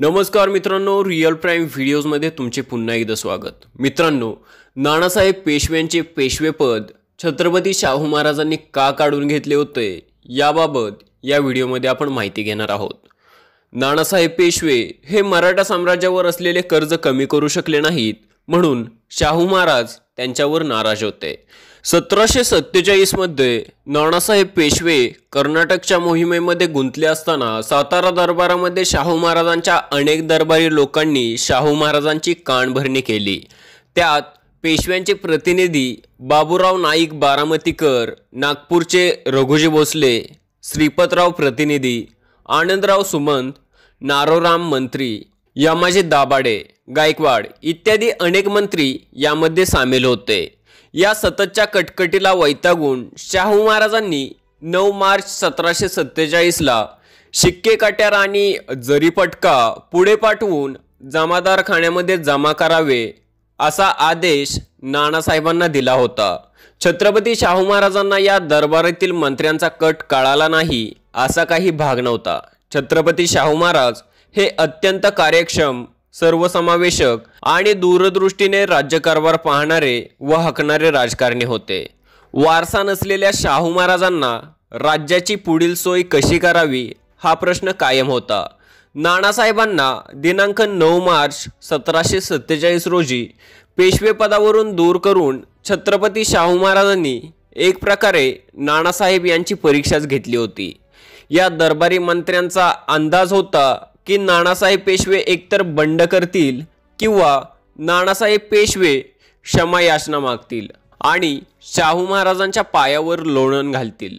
नमस्कार मित्रांनो real prime व्हिडिओजमध्ये तुमचे पुन्हा एकदा स्वागत. मित्रांनो नानासाहेब पेशव्यांचे पेशवेपद छत्रपती शाहू महाराजांनी का काढून घेतले होते? याबाबत या व्हिडिओमध्ये आपण माहिती घेणार आहोत. नानासाहेब पेशवे हे मराठा साम्राज्यावर असलेले कर्ज कमी करू शकले नाहीत म्हणून शाहू महाराज त्यांच्यावर नाराज होते. सतराशे सत्तेचाळीसमध्ये नानासाहेब पेशवे कर्नाटकच्या मोहिमेमध्ये गुंतले असताना सातारा दरबारामध्ये शाहू महाराजांच्या अनेक दरबारी लोकांनी शाहू महाराजांची कानभरणी केली. त्यात पेशव्यांचे प्रतिनिधी बाबूराव नाईक बारामतीकर नागपूरचे रघुजी भोसले श्रीपतराव प्रतिनिधी आनंदराव सुमंत नारोराम मंत्री यामाजी दाबाडे गायकवाड इत्यादी अनेक मंत्री यामध्ये सामील होते. या सततच्या कटकटीला वैतागून शाहू महाराजांनी नऊ मार्च सतराशे सत्तेचाळीसला शिक्के काट्यार आणि जरीपटका पुढे पाठवून जमादार खाण्यामध्ये जमा करावे असा आदेश नानासाहेबांना दिला होता. छत्रपती शाहू महाराजांना या दरबारातील मंत्र्यांचा कट कळाला नाही असा काही भाग नव्हता. छत्रपती शाहू महाराज हे अत्यंत कार्यक्षम सर्वसमावेशक आणि दूरदृष्टीने राज्यकारभार पाहणारे व हकणारे राजकारणी होते. वारसा नसलेल्या शाहू महाराजांना राज्याची पुढील सोय कशी करावी हा प्रश्न कायम होता. नानासाहेबांना दिनांक नऊ मार्च सतराशे सत्तेचाळीस रोजी पेशवेपदावरून दूर करून छत्रपती शाहू महाराजांनी एक प्रकारे नानासाहेब यांची परीक्षाच घेतली होती. या दरबारी मंत्र्यांचा अंदाज होता की नानासाहेब पेशवे एकतर बंड करतील किंवा नानासाहेब पेशवे क्षमायाचना मागतील आणि शाहू महाराजांच्या पायावर लोणन घालतील.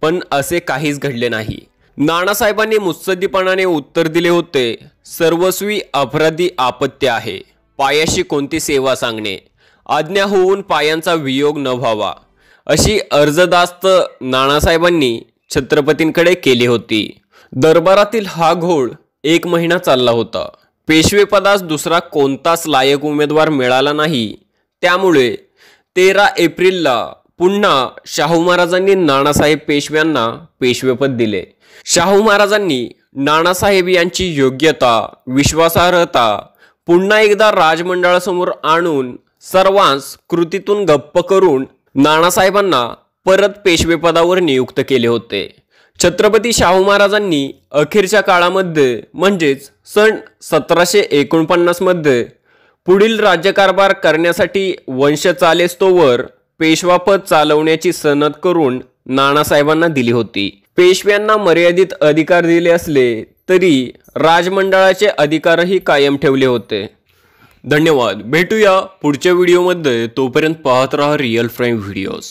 पण असे काहीच घडले नाही. नानासाहेबांनी मुत्सद्दीपणाने उत्तर दिले होते सर्वस्वी अपराधी आपत्य आहे. पायाशी कोणती सेवा सांगणे? आज्ञा होऊन पायांचा वियोग न व्हावा. अशी अर्जदास्त नानासाहेबांनी छत्रपतींकडे केली होती. दरबारातील हा घोळ एक महिना चालला होता. पेशवेपदास दुसरा कोणताच लायक उमेदवार मिळाला नाही. त्यामुळे तेरा एप्रिलला पुन्हा शाहू महाराजांनी नानासाहेब पेशव्यांना पेशवेपद दिले. शाहू महाराजांनी नानासाहेब यांची योग्यता विश्वासार्हता पुन्हा एकदा राजमंडळासमोर आणून सर्वांस कृतीतून गप्प करून नानासाहेबांना परत पेशवेपदावर नियुक्त केले होते. छत्रपती शाहू महाराजांनी अखेरच्या काळामध्ये म्हणजेच सन सतराशे एकोणपन्नासमध्ये पुढील राज्यकारभार करण्यासाठी वंश चालेस्तोवर पेशवापद चालवण्याची सनद करून नानासाहेबांना दिली होती. पेशव्यांना मर्यादित अधिकार दिले असले तरी राजमंडळाचे अधिकारही कायम ठेवले होते. धन्यवाद. भेटूया पुढच्या व्हिडिओमध्ये. तोपर्यंत पाहत राहा रिअल फ्रेम व्हिडिओज